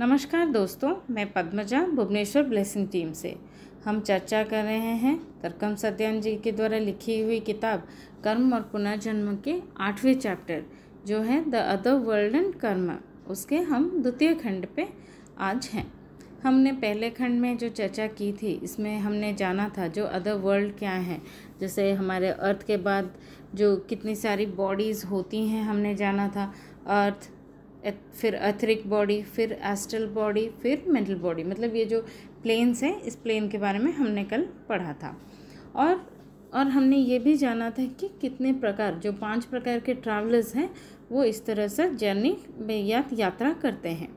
नमस्कार दोस्तों, मैं पद्मजा, भुवनेश्वर ब्लेसिंग टीम से। हम चर्चा कर रहे हैं तरकम सत्यान जी के द्वारा लिखी हुई किताब कर्म और पुनर्जन्म के आठवें चैप्टर जो है द अदर वर्ल्ड एंड कर्म उसके हम द्वितीय खंड पे आज हैं। हमने पहले खंड में जो चर्चा की थी, इसमें हमने जाना था जो अदर वर्ल्ड क्या है। जैसे हमारे अर्थ के बाद जो कितनी सारी बॉडीज़ होती हैं, हमने जाना था। अर्थ फिर एथरिक बॉडी फिर एस्ट्रल बॉडी फिर मेंटल बॉडी मतलब ये जो प्लेन्स हैं, इस प्लेन के बारे में हमने कल पढ़ा था। और और हमने ये भी जाना था कि कितने प्रकार, जो पाँच प्रकार के ट्रैवलर्स हैं, वो इस तरह से जर्नी या यात्रा करते हैं।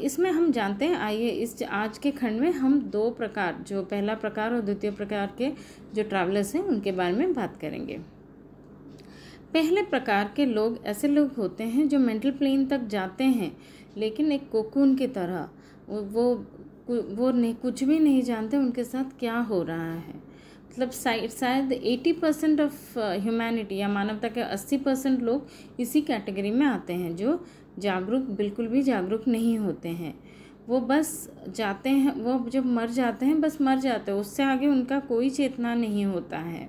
इसमें हम जानते हैं, आइए इस आज के खंड में हम दो प्रकार, जो पहला प्रकार और द्वितीय प्रकार के जो ट्रैवलर्स हैं, उनके बारे में बात करेंगे। पहले प्रकार के लोग ऐसे लोग होते हैं जो मेंटल प्लेन तक जाते हैं, लेकिन एक कोकून की तरह, वो वो नहीं कुछ भी नहीं जानते उनके साथ क्या हो रहा है। मतलब शायद एटी परसेंट ऑफ़ ह्यूमैनिटी या मानवता के अस्सी परसेंट लोग इसी कैटेगरी में आते हैं, जो जागरूक, बिल्कुल भी जागरूक नहीं होते हैं। वो बस जाते हैं, वो जब मर जाते हैं, बस मर जाते हैं, उससे आगे उनका कोई चेतना नहीं होता है।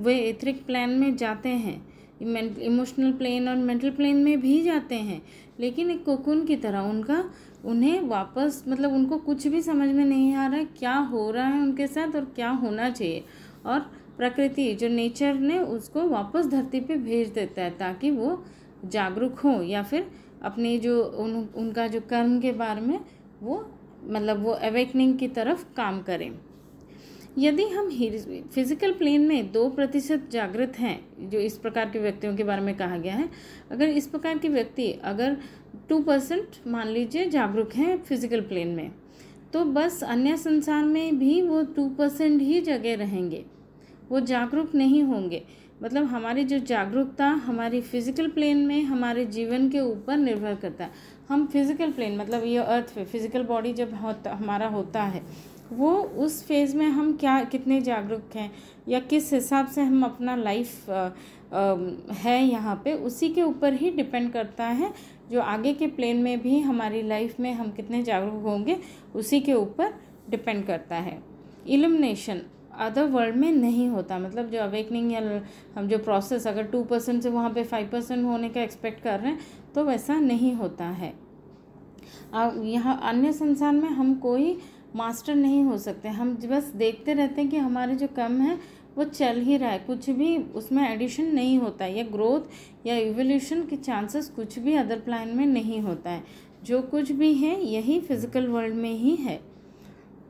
वे एथरिक प्लान में जाते हैं इमोशनल प्लेन और मेंटल प्लेन में भी जाते हैं। लेकिन एक कोकुन की तरह उनका, उन्हें वापस मतलब उनको कुछ भी समझ में नहीं आ रहा है क्या हो रहा है उनके साथ और क्या होना चाहिए। और प्रकृति, जो नेचर ने उसको वापस धरती पे भेज देता है ताकि वो जागरूक हो या फिर अपने जो उन, उनका जो कर्म के बारे में वो मतलब वो अवेकनिंग की तरफ़ काम करें। यदि हम फ़िज़िकल प्लेन में दो प्रतिशत जागृत हैं, जो इस प्रकार के व्यक्तियों के बारे में कहा गया है, अगर इस प्रकार के व्यक्ति अगर टू परसेंट मान लीजिए जागरूक हैं फ़िज़िकल प्लेन में तो बस अन्य संसार में भी वो टू परसेंट ही जगह रहेंगे। वो जागरूक नहीं होंगे। मतलब हमारी जो जागरूकता हमारी फ़िज़िकल प्लेन में हमारे जीवन के ऊपर निर्भर करता है। हम फ़िज़िकल प्लेन मतलब ये अर्थ पे फ़िज़िकल बॉडी जब होता हमारा होता है वो उस फ़ेज़ में हम क्या, कितने जागरूक हैं या किस हिसाब से हम अपना लाइफ है यहाँ पे, उसी के ऊपर ही डिपेंड करता है जो आगे के प्लेन में भी हमारी लाइफ में हम कितने जागरूक होंगे, उसी के ऊपर डिपेंड करता है। इल्यूमिनेशन अदर वर्ल्ड में नहीं होता। मतलब जो अवेकनिंग या हम जो प्रोसेस अगर टू परसेंट से वहाँ पे फाइव परसेंट होने का एक्सपेक्ट कर रहे हैं तो वैसा नहीं होता है। यहाँ अन्य संसार में हम कोई मास्टर नहीं हो सकते। हम बस देखते रहते हैं कि हमारे जो कम है, वो चल ही रहा है। कुछ भी उसमें एडिशन नहीं होता है या ग्रोथ या इवोल्यूशन के चांसेस कुछ भी अदर प्लान में नहीं होता है। जो कुछ भी है, यही फ़िज़िकल वर्ल्ड में ही है।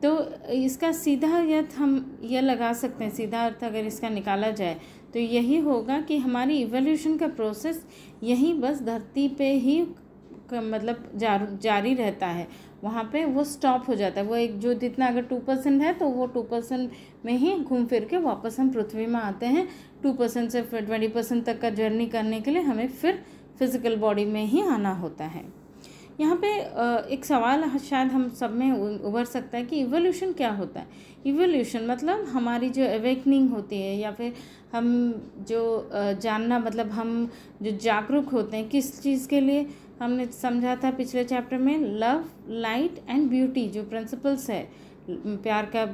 तो इसका सीधा अर्थ हम यह लगा सकते हैं। सीधा अर्थ अगर इसका निकाला जाए तो यही होगा कि हमारी इवोल्यूशन का प्रोसेस यही बस धरती पे ही मतलब जारी रहता है। वहाँ पे वो स्टॉप हो जाता है। वो एक जो जितना अगर टू परसेंट है तो वो टू परसेंट में ही घूम फिर के वापस हम पृथ्वी में आते हैं। टू परसेंट से फिर ट्वेंटी परसेंट तक का जर्नी करने के लिए हमें फिर फ़िज़िकल बॉडी में ही आना होता है। यहाँ पे एक सवाल शायद हम सब में उभर सकता है कि इवोल्यूशन क्या होता है? इवोल्यूशन मतलब हमारी जो अवेकनिंग होती है या फिर हम जो जानना मतलब हम जो जागरूक होते हैं, किस चीज़ के लिए हमने समझा था पिछले चैप्टर में लव लाइट एंड ब्यूटी जो प्रिंसिपल्स है, प्यार का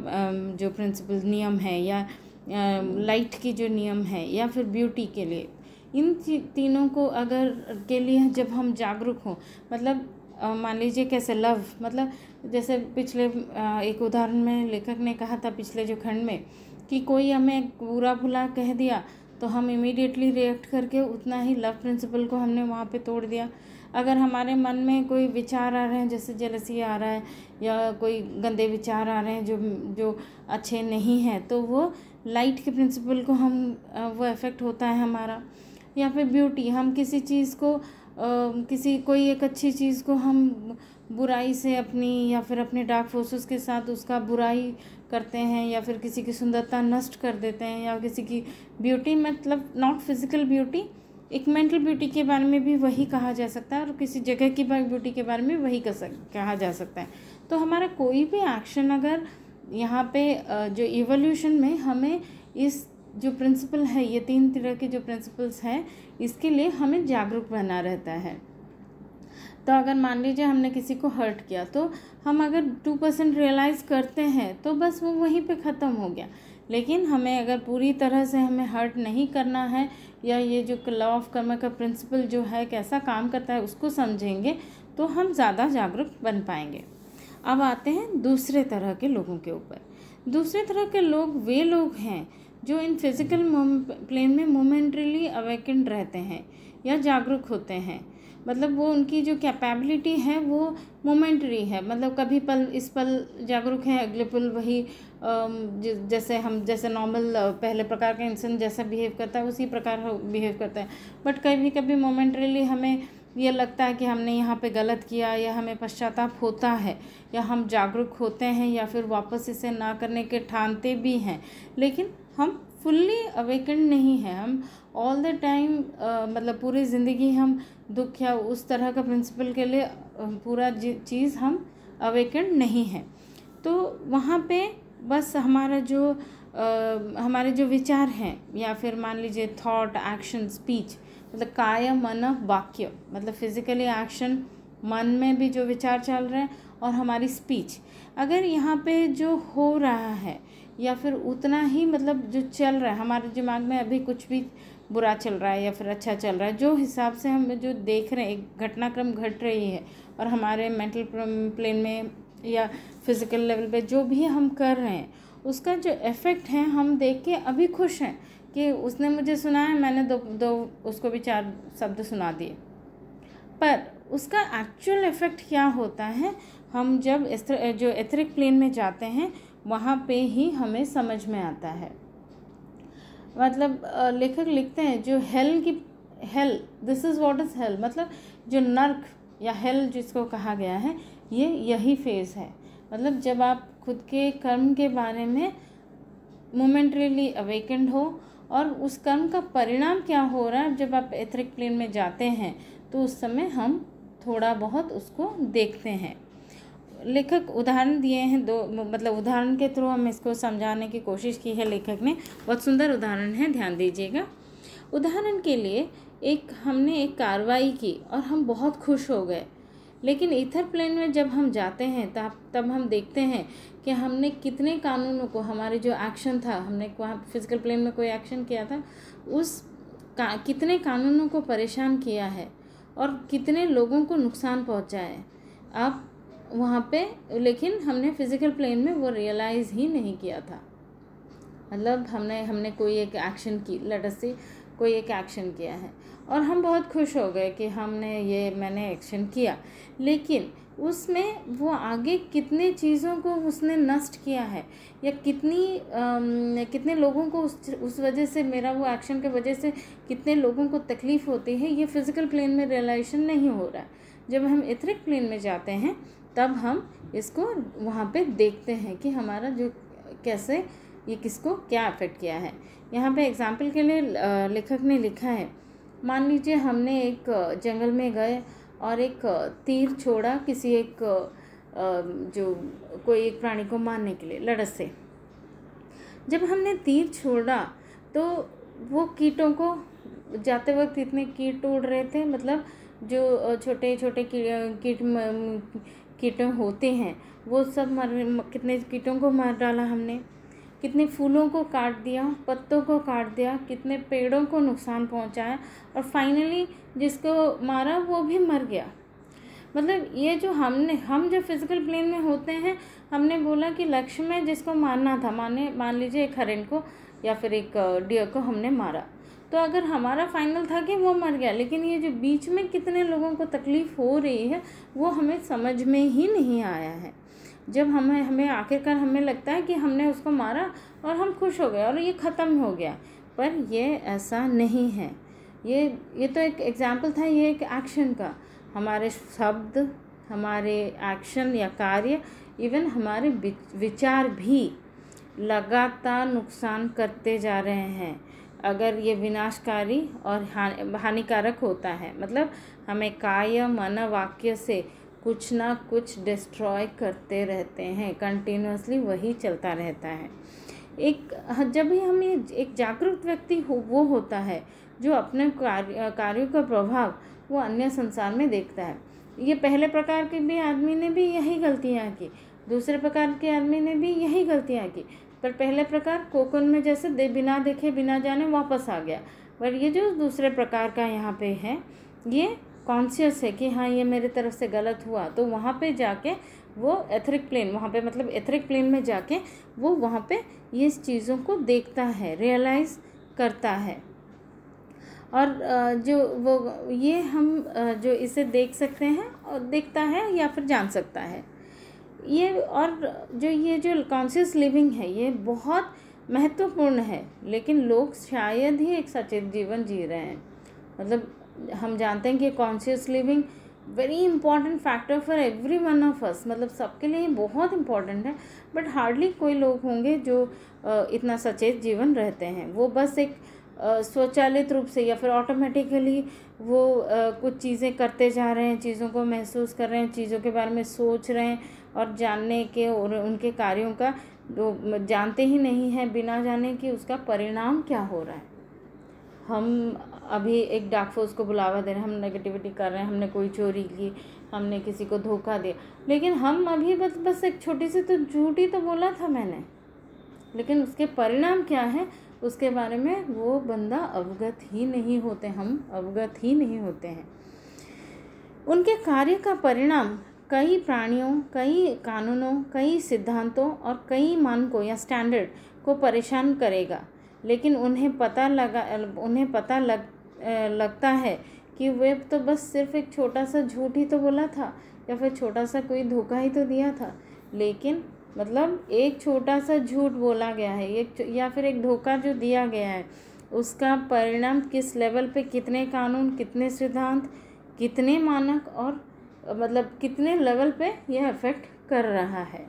जो प्रिंसिपल नियम है या लाइट की जो नियम है या फिर ब्यूटी के लिए, इन तीनों को अगर, के लिए जब हम जागरूक हों मतलब मान लीजिए कैसे लव मतलब जैसे पिछले एक उदाहरण में लेखक ने कहा था पिछले जो खंड में, कि कोई हमें बुरा भुला कह दिया तो हम इमीडिएटली रिएक्ट करके उतना ही लव प्रिंसिपल को हमने वहाँ पे तोड़ दिया। अगर हमारे मन में कोई विचार आ रहे हैं जैसे जलसी आ रहा है या कोई गंदे विचार आ रहे हैं जो जो अच्छे नहीं हैं तो वो लाइट के प्रिंसिपल को हम वो इफ़ेक्ट होता है हमारा। या फिर ब्यूटी हम किसी चीज़ को आ, किसी कोई एक अच्छी चीज़ को हम बुराई से अपनी या फिर अपने डार्क फोर्सेस के साथ उसका बुराई करते हैं या फिर किसी की सुंदरता नष्ट कर देते हैं या किसी की ब्यूटी मतलब नॉट फ़िज़िकल ब्यूटी एक मेंटल ब्यूटी के बारे में भी वही कहा जा सकता है और किसी जगह की ब्यूटी के बारे में वही कहा जा सकता है। तो हमारा कोई भी एक्शन अगर यहाँ पे जो इवोल्यूशन में हमें इस जो प्रिंसिपल है, ये तीन तरह के जो प्रिंसिपल्स हैं, इसके लिए हमें जागरूक बना रहता है। तो अगर मान लीजिए हमने किसी को हर्ट किया तो हम अगर टू परसेंट रियलाइज़ करते हैं तो बस वो वहीं पे ख़त्म हो गया। लेकिन हमें अगर पूरी तरह से हमें हर्ट नहीं करना है, या ये जो लॉ ऑफ़ कर्म का प्रिंसिपल जो है, कैसा काम करता है, उसको समझेंगे तो हम ज़्यादा जागरूक बन पाएँगे। अब आते हैं दूसरे तरह के लोगों के ऊपर। दूसरे तरह के लोग वे लोग हैं, जो इन फ़िज़िकल प्लेन में मोमेंटरीली अवेकेंड रहते हैं, या जागरूक होते हैं। मतलब वो उनकी जो कैपेबिलिटी है वो मोमेंटरी है। मतलब कभी पल, इस पल जागरूक है, अगले पल वही जैसे हम, जैसे नॉर्मल पहले प्रकार का इंसान जैसा बिहेव करता है, उसी प्रकार बिहेव करता है। बट कभी कभी मोमेंटरीली हमें ये लगता है कि हमने यहाँ पे गलत किया या हमें पश्चाताप होता है या हम जागरूक होते हैं या फिर वापस इसे ना करने के ठानते भी हैं। लेकिन हम फुल्ली अवेकेंड नहीं है हम। ऑल द टाइम मतलब पूरी ज़िंदगी हम दुख या उस तरह का प्रिंसिपल के लिए पूरा चीज़ हम अवेकेंड नहीं है। तो वहाँ पे बस हमारा जो आ, हमारे जो विचार हैं या फिर मान लीजिए थॉट एक्शन स्पीच मतलब काय मन वाक्य मतलब फिजिकली एक्शन मन में भी जो विचार चल रहे हैं और हमारी स्पीच अगर यहाँ पे जो हो रहा है या फिर उतना ही मतलब जो चल रहा है, हमारे दिमाग में अभी कुछ भी बुरा चल रहा है या फिर अच्छा चल रहा है, जो हिसाब से हम जो देख रहे हैं, एक घटनाक्रम घट रही है और हमारे मेंटल प्लेन में या फ़िज़िकल लेवल पे जो भी हम कर रहे हैं, उसका जो इफ़ेक्ट है, हम देख के अभी खुश हैं कि उसने मुझे सुनाया मैंने दो दो उसको भी चार शब्द सुना दिए। पर उसका एक्चुअल इफ़ेक्ट क्या होता है, हम जब जो एथरिक प्लेन में जाते हैं वहाँ पे ही हमें समझ में आता है। मतलब लेखक लिखते हैं, जो हेल की hell this is what is hell मतलब जो नर्क या हेल जिसको कहा गया है, ये यही फ़ेज़ है। मतलब जब आप खुद के कर्म के बारे में मोमेंटरीली अवेकेंड हो, और उस कर्म का परिणाम क्या हो रहा है, जब आप एथरिक प्लेन में जाते हैं तो उस समय हम थोड़ा बहुत उसको देखते हैं। लेखक उदाहरण दिए हैं, दो मतलब उदाहरण के थ्रू हम इसको समझाने की कोशिश की है लेखक ने। बहुत सुंदर उदाहरण है, ध्यान दीजिएगा। उदाहरण के लिए एक, हमने एक कार्रवाई की और हम बहुत खुश हो गए। लेकिन इथर प्लेन में जब हम जाते हैं, तब तब हम देखते हैं कि हमने कितने कानूनों को, हमारे जो एक्शन था, हमने वहाँ फ़िज़िकल प्लेन में कोई एक्शन किया था, उस का, कितने कानूनों को परेशान किया है और कितने लोगों को नुकसान पहुँचा है। अब वहाँ पे लेकिन हमने फ़िज़िकल प्लेन में वो रियलाइज़ ही नहीं किया था। मतलब हमने हमने कोई एक एक्शन की लेटर से कोई एक एक्शन किया है। और हम बहुत खुश हो गए कि हमने ये मैंने एक्शन किया। लेकिन उसमें वो आगे कितने चीज़ों को उसने नष्ट किया है या कितनी आ, कितने लोगों को उस उस वजह से मेरा वो एक्शन के वजह से कितने लोगों को तकलीफ़ होती है ये फ़िज़िकल प्लेन में रियलाइजेशन नहीं हो रहा। है जब हम इथरिक प्लेन में जाते हैं, तब हम इसको वहाँ पे देखते हैं कि हमारा जो, कैसे, ये किसको क्या अफेक्ट किया है। यहाँ पे एग्ज़ाम्पल के लिए लेखक ने लिखा है, मान लीजिए हमने एक जंगल में गए और एक तीर छोड़ा किसी एक जो कोई एक प्राणी को मारने के लिए लड़स से। जब हमने तीर छोड़ा तो वो कीटों को, जाते वक्त इतने कीट उड़ रहे थे मतलब जो छोटे छोटे कीट कीटों होते हैं, वो सब मर कितने कीटों को मार डाला हमने? कितने फूलों को काट दिया, पत्तों को काट दिया, कितने पेड़ों को नुकसान पहुँचाया और फाइनली जिसको मारा, वो भी मर गया। मतलब ये जो हमने, हम जो फ़िज़िकल प्लेन में होते हैं, हमने बोला कि लक्ष्य में जिसको मारना था, माने, मान लीजिए एक हरिण को या फिर एक डियर को हमने मारा। तो अगर हमारा फाइनल था कि वो मर गया, लेकिन ये जो बीच में कितने लोगों को तकलीफ़ हो रही है, वो हमें समझ में ही नहीं आया है। जब हमें हमें आखिरकार हमें लगता है कि हमने उसको मारा और हम खुश हो गए और ये ख़त्म हो गया, पर ये ऐसा नहीं है। ये ये तो एक एग्ज़ाम्पल था, ये एक एक्शन का। हमारे शब्द, हमारे एक्शन या कार्य इवन हमारे विचार भी लगातार नुकसान करते जा रहे हैं। अगर ये विनाशकारी और हानिकारक होता है मतलब हमें काय मन वाक्य से कुछ ना कुछ डिस्ट्रॉय करते रहते हैं कंटिन्यूसली वही चलता रहता है। एक जब भी हम ये, एक जागरूक व्यक्ति हो, वो होता है, जो अपने कार्य, कार्यों का प्रभाव वो अन्य संसार में देखता है। ये पहले प्रकार के भी आदमी ने भी यही गलतियाँ की, दूसरे प्रकार के आदमी ने भी यही गलतियाँ की। पर पहले प्रकार कोकन में जैसे दे बिना देखे, बिना जाने वापस आ गया। पर ये जो दूसरे प्रकार का यहाँ पे है, ये कॉन्शियस है कि हाँ ये मेरे तरफ़ से गलत हुआ। तो वहाँ पे जाके वो एथरिक प्लेन वहाँ पे मतलब एथरिक प्लेन में जाके वो वहाँ पे ये चीज़ों को देखता है रियलाइज़ करता है। और जो वो, ये हम जो इसे देख सकते हैं और देखता है या फिर जान सकता है। ये और जो ये जो कॉन्शियस लिविंग है, ये बहुत महत्वपूर्ण है, लेकिन लोग शायद ही एक सचेत जीवन जी रहे हैं। मतलब हम जानते हैं कि conscious living very important factor for every one of us मतलब सबके लिए बहुत इंपॉर्टेंट है बट हार्डली कोई लोग होंगे जो इतना सचेत जीवन रहते हैं। वो बस एक स्वचालित रूप से या फिर ऑटोमेटिकली वो आ, कुछ चीज़ें करते जा रहे हैं चीज़ों को महसूस कर रहे हैं चीज़ों के बारे में सोच रहे हैं और जानने के और उनके कार्यों का जानते ही नहीं हैं बिना जाने कि उसका परिणाम क्या हो रहा है। हम अभी एक डाक फोर्स को बुलावा दे रहे हैं हम नेगेटिविटी कर रहे हैं हमने कोई चोरी की हमने किसी को धोखा दिया। लेकिन हम अभी बस बस एक छोटी सी तो झूठी तो बोला था मैंने लेकिन उसके परिणाम क्या है उसके बारे में वो बंदा अवगत ही नहीं होते, हम अवगत ही नहीं होते हैं। उनके कार्य का परिणाम कई प्राणियों, कई कानूनों, कई सिद्धांतों और कई मानकों या स्टैंडर्ड को परेशान करेगा। लेकिन उन्हें पता लगा, उन्हें पता लग लगता है कि वे तो बस सिर्फ़ एक छोटा सा झूठ ही तो बोला था या फिर छोटा सा कोई धोखा ही तो दिया था। लेकिन मतलब एक छोटा सा झूठ बोला गया है एक या फिर एक धोखा जो दिया गया है उसका परिणाम किस लेवल पे कितने कानून कितने सिद्धांत कितने मानक और मतलब कितने लेवल पे यह इफ़ेक्ट कर रहा है।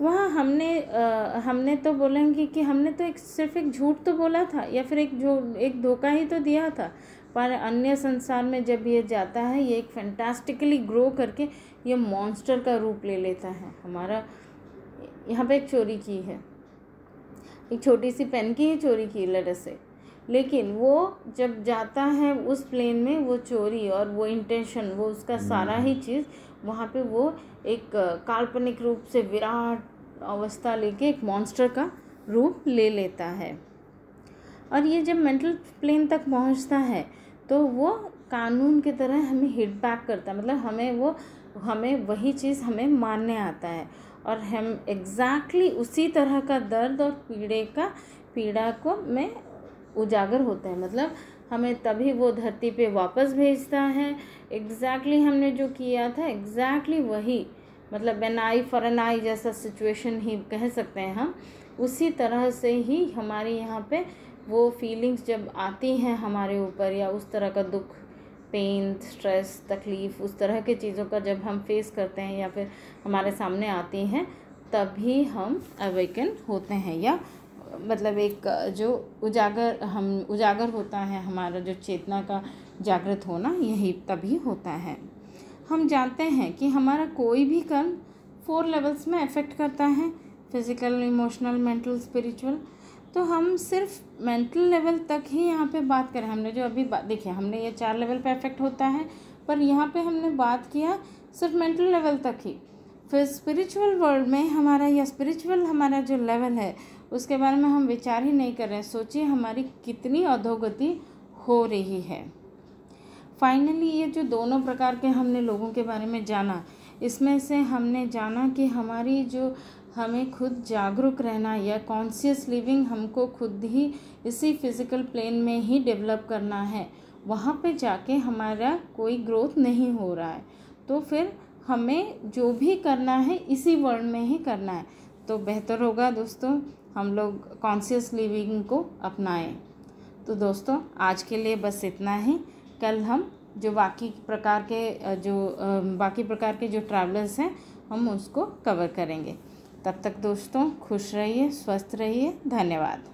वहाँ हमने आ, हमने तो बोलेंगे कि हमने तो एक सिर्फ़ एक झूठ तो बोला था या फिर एक जो एक धोखा ही तो दिया था पर अन्य संसार में जब ये जाता है ये एक फैंटास्टिकली ग्रो करके ये मॉन्स्टर का रूप ले लेता है। हमारा यहाँ पे एक चोरी की है। एक छोटी सी पेन की ही चोरी की लड़े से। लेकिन वो जब जाता है उस प्लेन में वो चोरी और वो इंटेंशन वो उसका सारा ही चीज़ वहाँ पे वो एक काल्पनिक रूप से विराट अवस्था लेके एक मॉन्स्टर का रूप ले लेता है। और ये जब मेंटल प्लेन तक पहुँचता है तो वो कानून की तरह हमें हिट बैक करता है। मतलब हमें वो हमें वही चीज़ हमें मानने आता है। और हम एग्जैक्टली उसी तरह का दर्द और पीड़े का, पीड़ा को में उजागर होता है। मतलब हमें तभी वो धरती पे वापस भेजता है। एग्जैक्टली हमने जो किया था एग्जैक्टली वही मतलब an eye for an eye जैसा सिचुएशन ही कह सकते हैं हम। उसी तरह से ही हमारे यहाँ पे वो फीलिंग्स जब आती हैं हमारे ऊपर या उस तरह का दुख पेन स्ट्रेस तकलीफ़, उस तरह के चीज़ों का जब हम फेस करते हैं या फिर हमारे सामने आती हैं, तभी हम अवेकन होते हैं या मतलब एक, जो उजागर, हम उजागर होता है, हमारा जो चेतना का जागृत होना, यही तभी होता है। हम जानते हैं कि हमारा कोई भी कर्म फोर लेवल्स में अफेक्ट करता है फ़िज़िकल इमोशनल मेंटल स्पिरिचुअल तो हम सिर्फ़ मेंटल लेवल तक ही यहाँ पे बात करें। हमने जो अभी देखिए, हमने ये चार लेवल पे अफेक्ट होता है, पर यहाँ पे हमने बात किया सिर्फ़ मेंटल लेवल तक ही। फिर स्पिरिचुअल वर्ल्ड में हमारा या स्पिरिचुअल हमारा जो लेवल है, उसके बारे में हम विचार ही नहीं कर रहे हैं। सोचिए, हमारी कितनी अधोगति हो रही है। फाइनली ये जो दोनों प्रकार के हमने लोगों के बारे में जाना, इसमें से हमने जाना कि हमारी जो हमें खुद जागरूक रहना या कॉन्शियस लिविंग हमको खुद ही इसी फ़िज़िकल प्लेन में ही डेवलप करना है। वहाँ पे जाके हमारा कोई ग्रोथ नहीं हो रहा है। तो फिर हमें जो भी करना है, इसी वर्ल्ड में ही करना है। तो बेहतर होगा दोस्तों, हम लोग कॉन्शियस लिविंग को अपनाएँ। तो दोस्तों, आज के लिए बस इतना ही। कल हम जो बाकी प्रकार के, जो बाकी प्रकार के जो ट्रैवलर्स हैं, हम उसको कवर करेंगे। तब तक दोस्तों खुश रहिए स्वस्थ रहिए धन्यवाद।